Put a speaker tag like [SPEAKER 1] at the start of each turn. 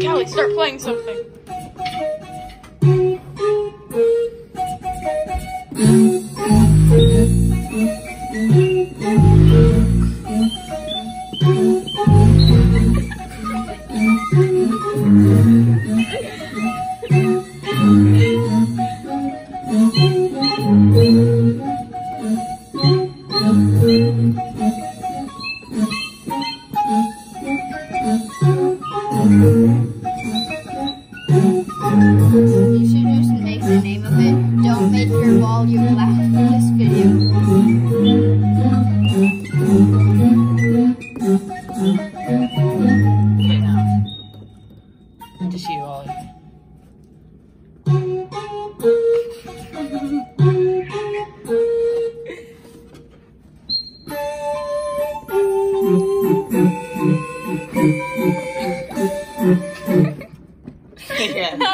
[SPEAKER 1] Callie, start playing something.
[SPEAKER 2] You should just make the name of it.
[SPEAKER 1] yeah.